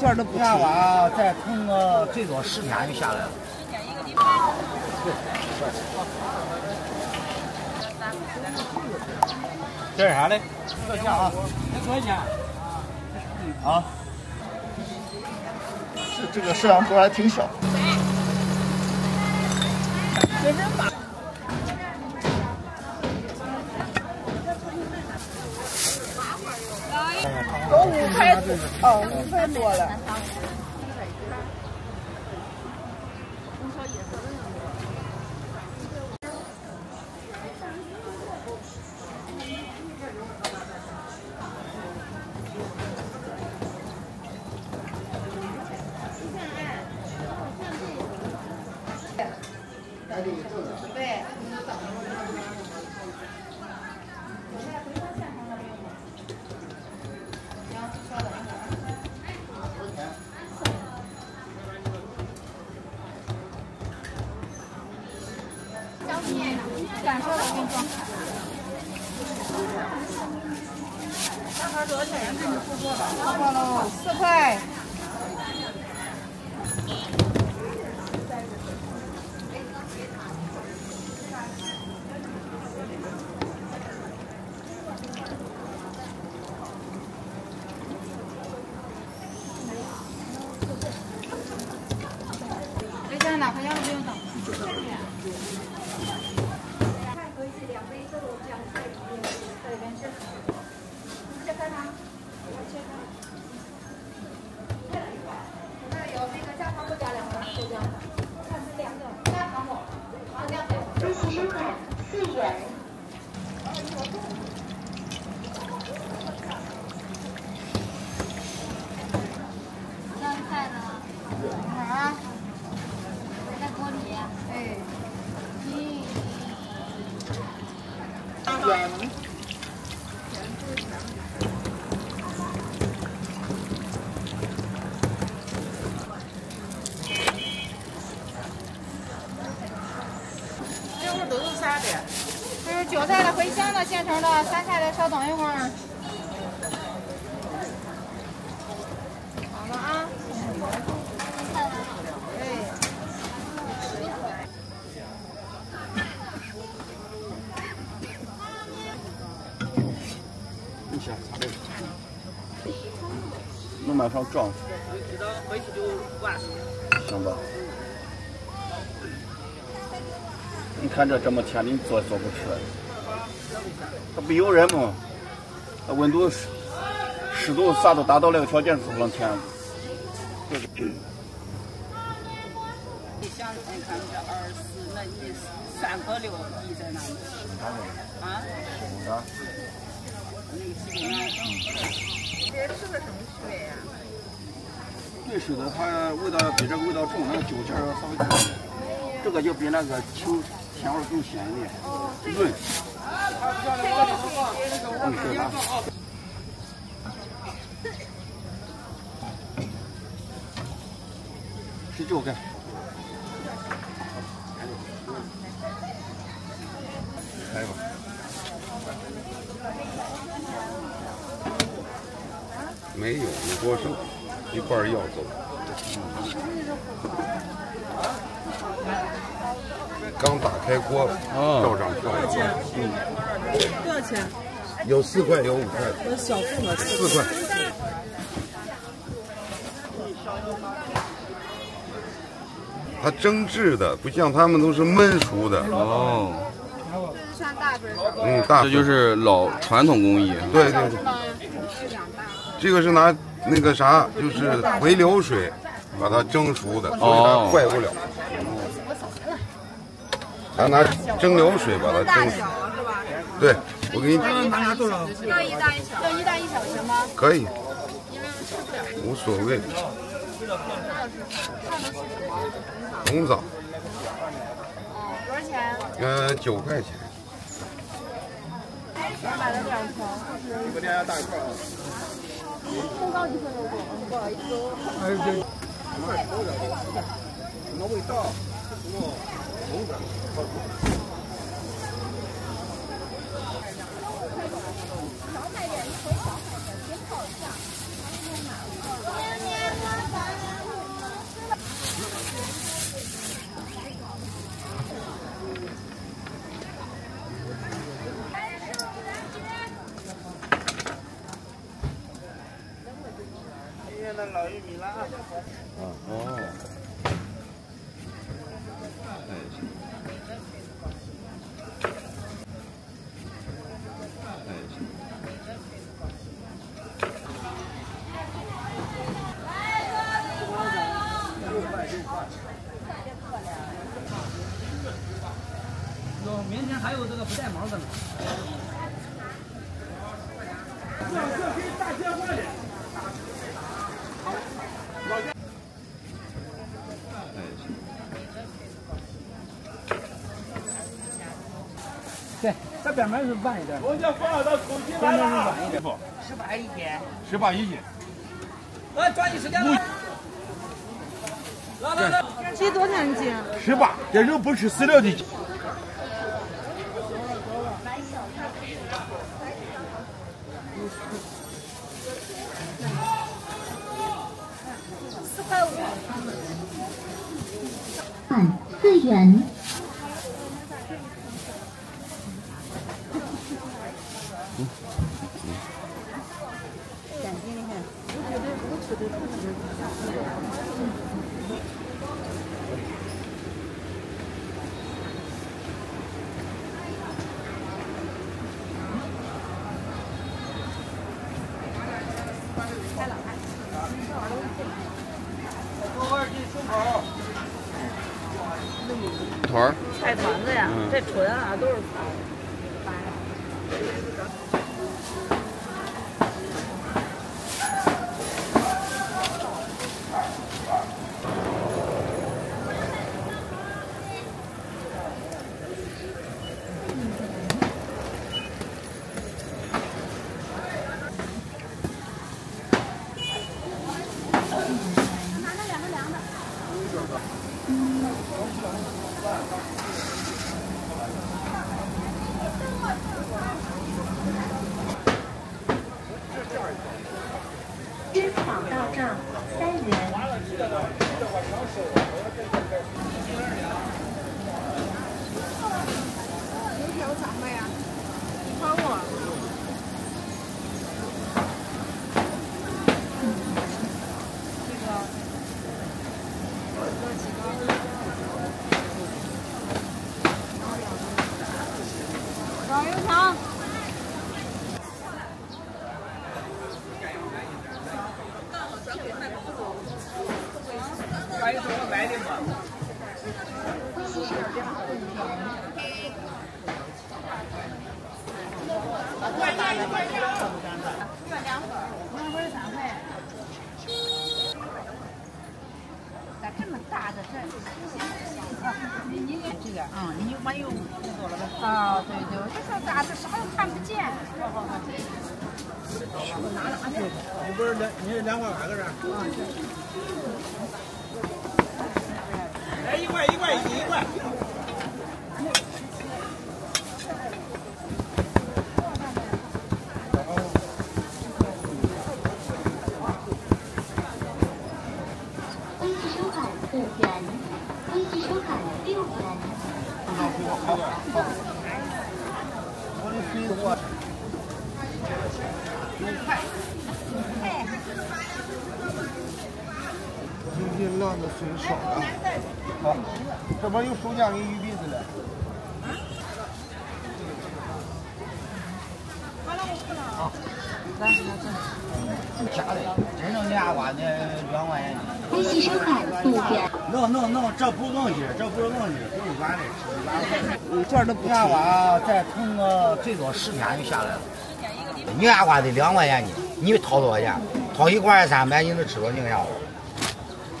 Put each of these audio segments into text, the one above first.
这儿都不看完，再空个最多十天就下来了。这是啥嘞？这个价啊？才多少钱？啊？这这个摄像头还挺小。都五块，哦，五块多了。四块。这会儿都是啥的？就是韭菜的、茴香的、现成的，酸菜的，稍等一会儿。好了啊。哎。你先擦这个，能马上撞。回去就完事。行吧。你看这这么甜，你做做不出来。它不有人吗？它温度、湿湿度啥都达到那个条件，是不能甜。你想看看这二十，那你三个六一在哪里？啊？啊？那个西北南。这吃的什么区别呀？对是的，它味道比这个味道重，那个酒劲儿稍微重一点。这个就比那个球甜味更鲜一点，润。嗯，对吧？是这个。开吧。没有，你多剩一半要走。刚打开锅，照上票。嗯，多少钱？有四块，有五块。有小份的。四块。它蒸制的，不像他们都是焖熟的。哦。这是算大份。嗯，大。这就是老传统工艺。对对对。这个是拿那个啥，就是回流水把它蒸熟的，所以它坏不了。他拿蒸馏水把它蒸熟。对，我给你。要一大一小，要一大一小行吗？可以。无所谓。红枣。多少钱？呃，九块钱。我买了两条，一个两大一块啊。空高一份肉多，不好意思。哎对。那味道，哦，红的，少买点，一回少买点，别跑价。年年过饭。今天的老玉米了啊。哦。哟，明天还有这个不带毛的呢。对，这边面是晚一点。我家放到空气来了啊！十八一斤。十八一斤。来，抓紧时间了。来来来，鸡多少钱一斤？十八，这肉不吃饲料的鸡。四块五。满四元。呀，这纯啊都是菜。支付宝到账三元。油条咋卖呀？一块五。老油条。还有什么买的吗？咋这么大的啊，你这个，嗯，你没有工作了呗？啊，对对，我就说咋这啥都看不见。好好好。你不是两你是两块八个人？来，一块一块一块。微信收款五元，微信收款六元。我的水果。最近浪的水少了。好，这边有收件给鱼鼻子了。假的，真正俩瓜呢两块钱。微信收款五元。弄弄弄，这不硬气，这不是硬气，不是软的，是软的。这儿的俩瓜再存个最多十天就下来了。你俩瓜得两块钱？呢，你掏多少钱？掏一块三百，你能吃多宁下不？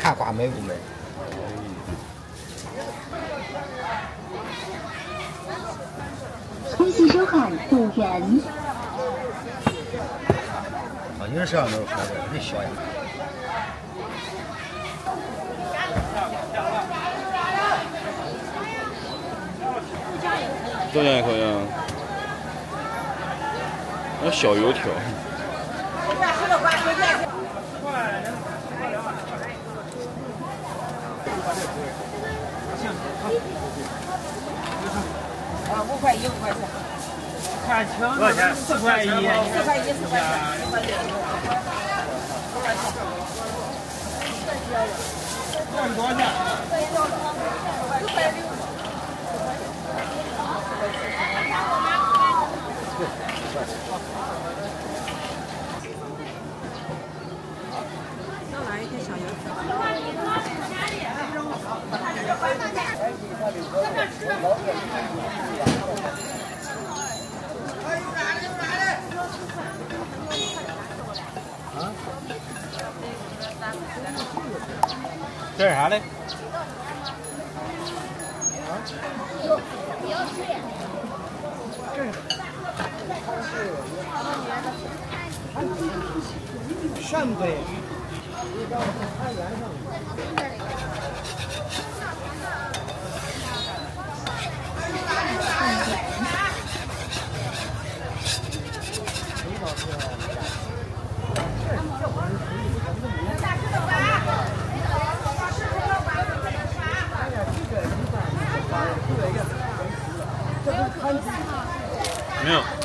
看瓜美不美？微信收看五元。啊，你说摄像头好点，那小呀。豆浆也可以啊。那小油条。啊，五块一，五块钱。看清多少钱？四块一。四块一，四块钱。这是多少钱？四块六。再来一个小油条。这是啥嘞？扇贝。没有。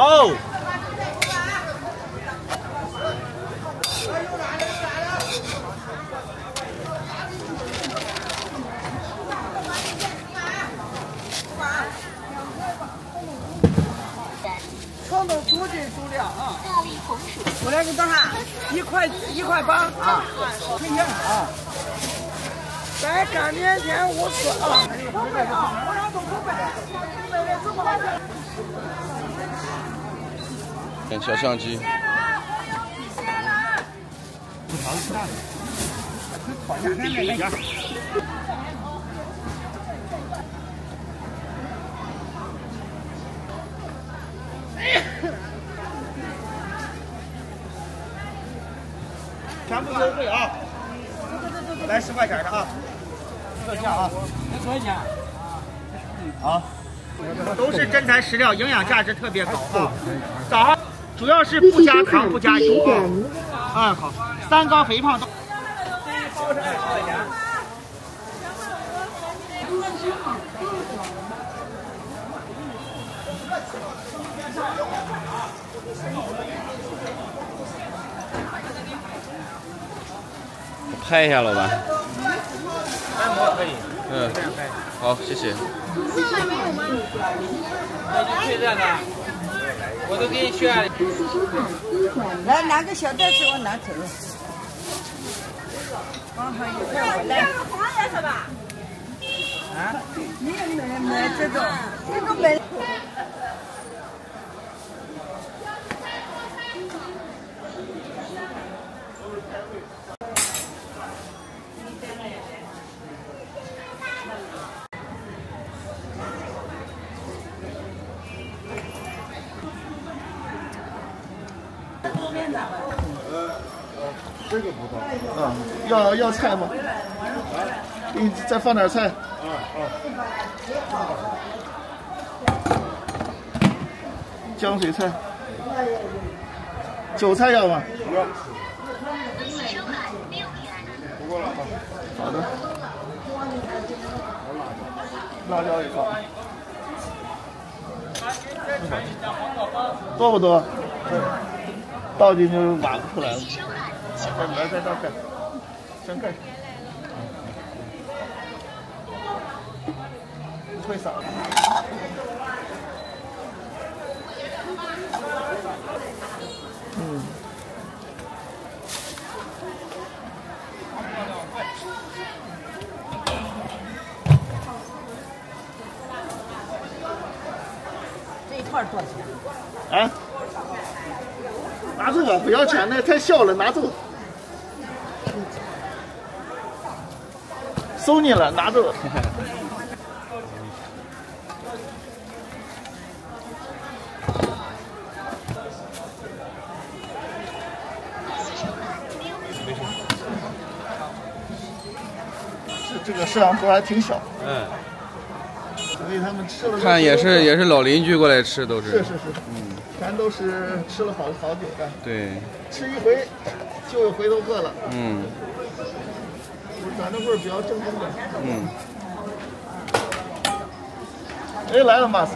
哦。床头租金租了啊！我来给你等下，一块一块八啊，啊！再干两天五次啊！我俩都不卖，不卖的怎么看小相机。全部优惠啊！来十块钱的啊！特价啊！多少钱？啊，都是真材实料，营养价值特别高啊！早上主要是不加糖不加油啊！啊好，三高肥胖都。拍一下老板。按摩可以。嗯，好，谢谢。那就退这个，我都给你选。来拿个小袋子，我拿走了。刚好？啊？你买买这种，这个买。这个不错。啊，要要菜吗？给你再放点菜。啊啊。江水菜。韭菜要吗？要。不过了啊。好的。辣椒也放。多不多？倒进去挖不出来了。来，再倒盖，先盖。会撒。嗯。这一串多少钱？啊？拿走吧，不要钱，那太小了，拿走。送你了，拿走。这这个摄像头还挺小，嗯，所以他们吃了。看也是也是老邻居过来吃都是。是是是，嗯，全都是吃了好好久的。对。吃一回就有回头客了。嗯。咱这味儿比较正宗的。嗯。哎，来了，马斯，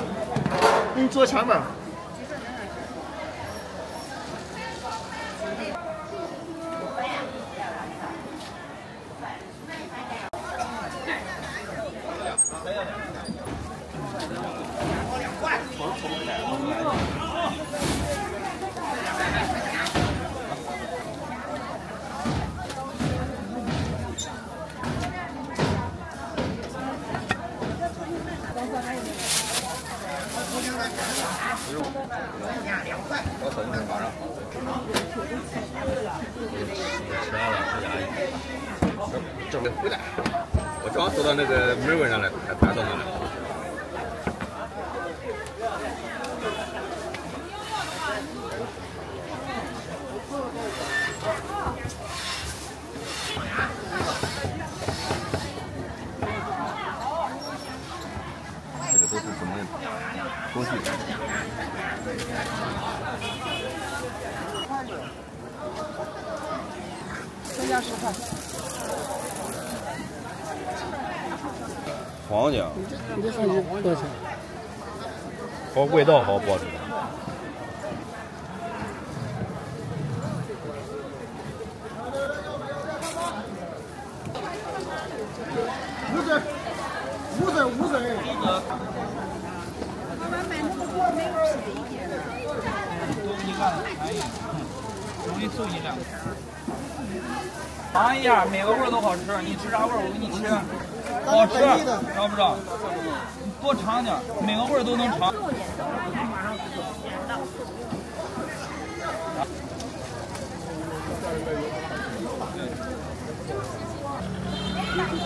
你坐前面。正回来，我正好走到那个门卫上来，他他到那里。这个都是什么东西？增加十块。黄姜。你这算多少钱？好味道好包的。五十，五十，五十。我们买那个锅没有便宜点。多一万便宜，容易送一辆。每个味儿都好吃。你吃啥味儿，我给你吃。好吃，知道不知道？多尝点，每个味儿都能尝。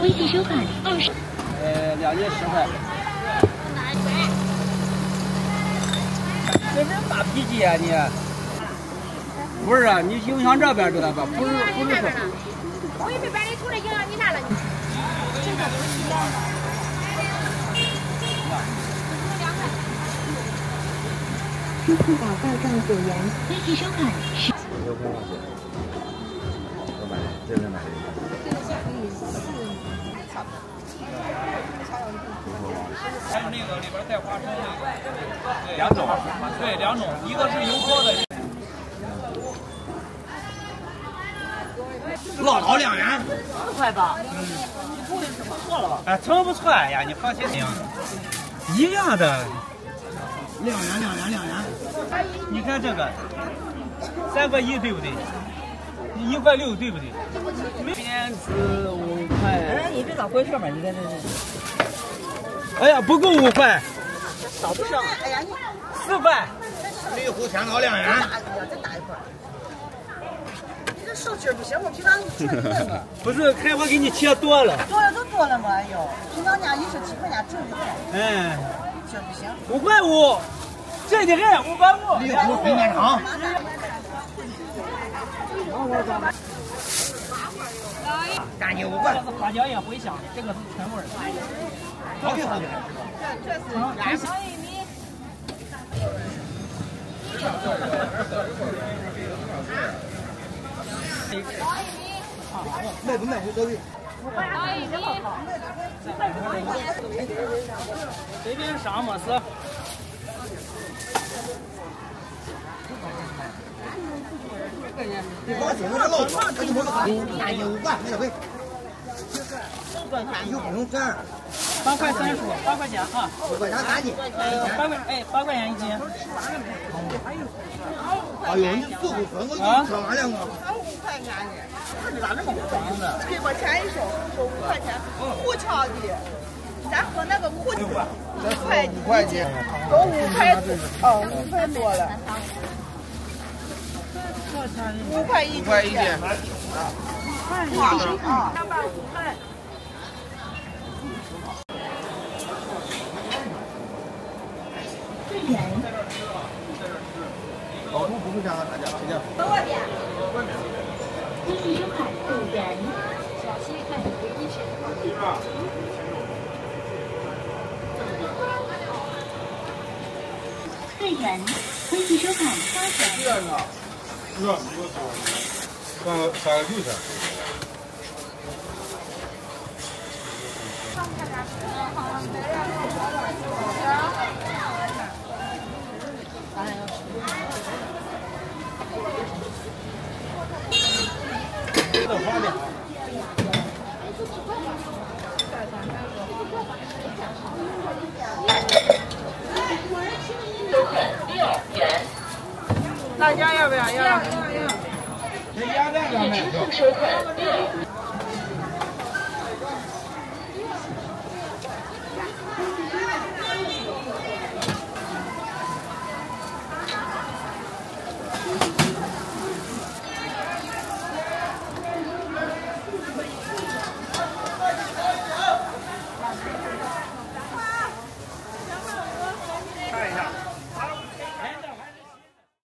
微信收款二十。呃，两斤十块。这人发脾气啊你？不是啊，你影响这边知道吧？不是不是说。我也没把你出来影响你拿了。这个不是一样的。支付宝到账九元，微信收款十。我买，这边买的。这个可以四，还有那个里边带花生的，两种，对，两种，一个是油泼的。老老两元，四块吧。嗯，你的不错了吧？哎，称不错哎呀，你放心。一样的。两元，两元，两元。你看这个，三块一对不对？一块六对不对？边值五块。哎，你这咋回事嘛？你看这是。哎呀，不够五块。少不上。哎呀，你四块。绿湖天高两元。真大一块。你这手劲不行，我平常切多嘛。不是，看我给你切多了。多了都多了嘛，哎呦，平常家一十几块钱挣一块。哎。这不行。五块五。这的人五百五。绿湖水面场。干你五块。这是花椒叶茴香，这个是纯味儿。好的好的。这这是小玉米。卖不卖无所谓。随便上没事。你放心，我这老多，赶紧摸个干你五块，没得亏。有不用钱。八块三十，八块钱啊。五块钱干净。八块，哎，八块钱一斤。哎呦，你四不分，我给你吃完两个。五块钱的，你咋这么脏呢？给我钱一收，收五块钱，胡抢的。咱喝那个苦酒，五块五块钱，都五块多，哦，五块多了。五块一斤。五块一斤。啊，两百五块。会员。老公不会讲，大家听见？外边。微信收看会员。小心看一起。会员，微信收看花钱。热，三个三个六千。